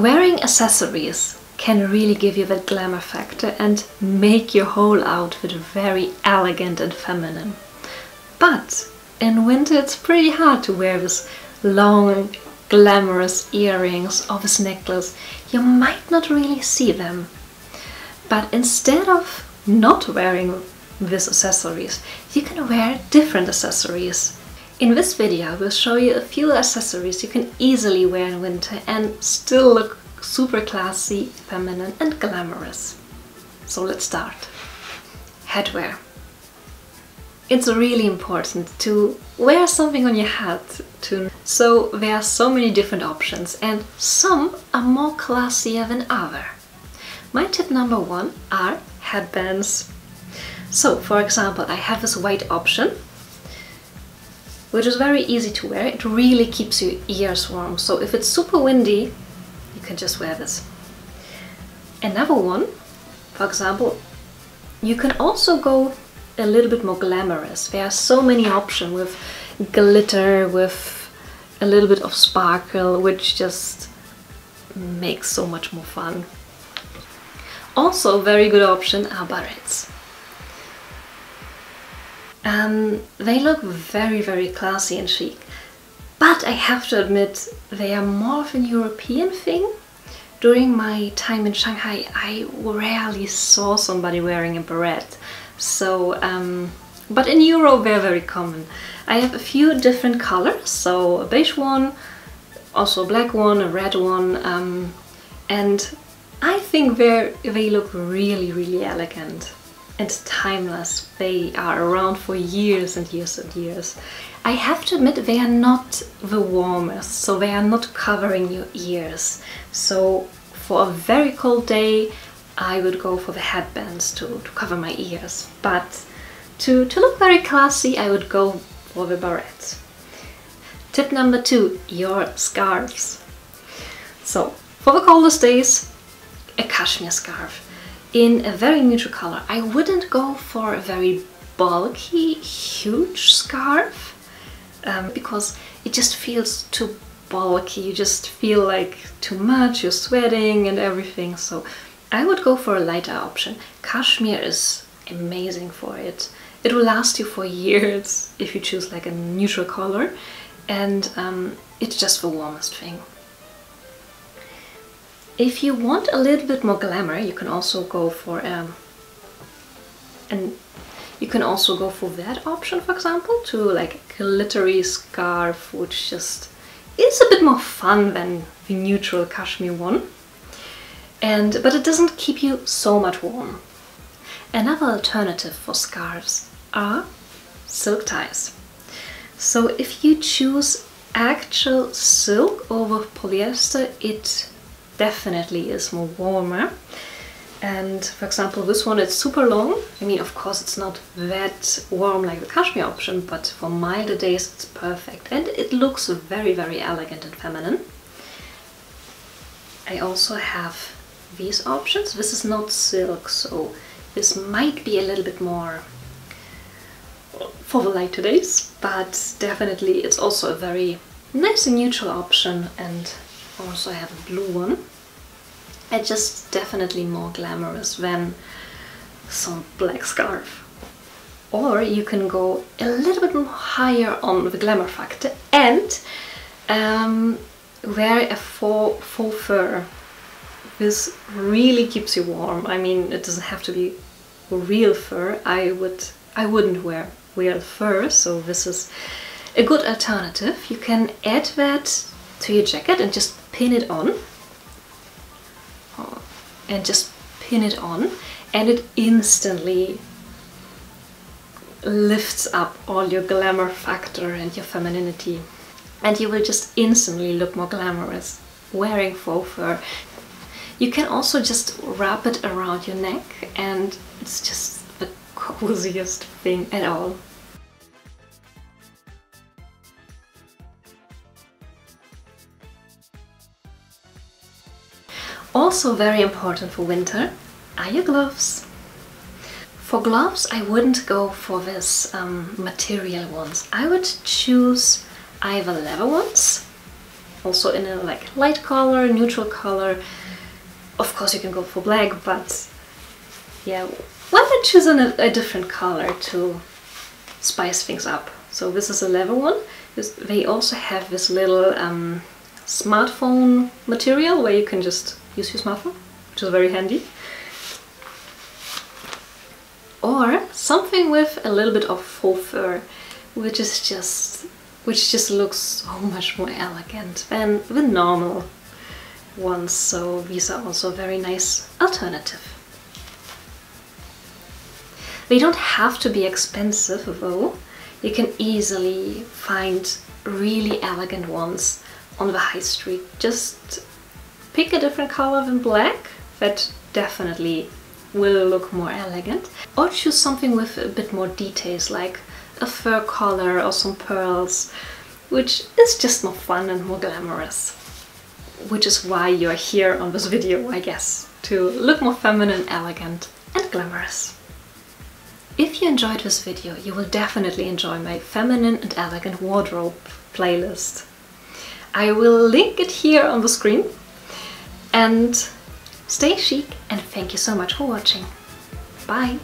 Wearing accessories can really give you that glamour factor and make your whole outfit very elegant and feminine. But in winter it's pretty hard to wear this long glamorous earrings or this necklace. You might not really see them. But instead of not wearing these accessories, you can wear different accessories. In this video I will show you a few accessories you can easily wear in winter and still look super classy, feminine and glamorous. So let's start. Headwear. It's really important to wear something on your head to so there are so many different options and some are more classier than other. My tip number one are headbands. So for example I have this white option which is very easy to wear. It really keeps your ears warm. So if it's super windy, you can just wear this. Another one, for example, you can also go a little bit more glamorous. There are so many options with glitter, with a little bit of sparkle, which just makes so much more fun. Also very good option are barrettes. Um, they look very, very classy and chic. But I have to admit, they are more of a European thing. During my time in Shanghai, I rarely saw somebody wearing a beret. So, um, but in Europe they're very common. I have a few different colors, so a beige one, also a black one, a red one, um, and I think they look really, really elegant and timeless. They are around for years and years and years. I have to admit they are not the warmest, so they are not covering your ears. So for a very cold day, I would go for the headbands to, to cover my ears. But to, to look very classy, I would go for the berets. Tip number two, your scarves. So for the coldest days, a cashmere scarf in a very neutral color. I wouldn't go for a very bulky, huge scarf um, because it just feels too bulky. You just feel like too much, you're sweating and everything. So I would go for a lighter option. Cashmere is amazing for it. It will last you for years if you choose like a neutral color and um, it's just the warmest thing. If you want a little bit more glamour, you can also go for um, and you can also go for that option, for example, to like a glittery scarf, which just is a bit more fun than the neutral cashmere one. And but it doesn't keep you so much warm. Another alternative for scarves are silk ties. So if you choose actual silk over polyester, it definitely is more warmer. And for example, this one is super long. I mean, of course, it's not that warm like the cashmere option, but for milder days, it's perfect. And it looks very, very elegant and feminine. I also have these options. This is not silk, so this might be a little bit more for the lighter days, but definitely it's also a very nice and neutral option and also I have a blue one. It's just definitely more glamorous than some black scarf. Or you can go a little bit higher on the glamour factor and um, wear a faux, faux fur. This really keeps you warm. I mean, it doesn't have to be real fur. I would, I wouldn't wear real fur, so this is a good alternative. You can add that to your jacket and just pin it on and just pin it on and it instantly lifts up all your glamour factor and your femininity and you will just instantly look more glamorous wearing faux fur. You can also just wrap it around your neck and it's just the coziest thing at all. Also very important for winter are your gloves. For gloves I wouldn't go for this um, material ones. I would choose either leather ones also in a like light color, neutral color. Of course you can go for black, but yeah, why not choose a, a different color to spice things up? So this is a leather one. This, they also have this little um, smartphone material where you can just use your smartphone, which is very handy. Or something with a little bit of faux fur, which is just which just looks so much more elegant than the normal ones. So these are also a very nice alternative. They don't have to be expensive though. You can easily find really elegant ones on the high street. Just pick a different color than black. That definitely will look more elegant. Or choose something with a bit more details like a fur collar or some pearls, which is just more fun and more glamorous. Which is why you're here on this video, I guess, to look more feminine, elegant and glamorous. If you enjoyed this video, you will definitely enjoy my feminine and elegant wardrobe playlist. I will link it here on the screen and stay chic and thank you so much for watching. Bye!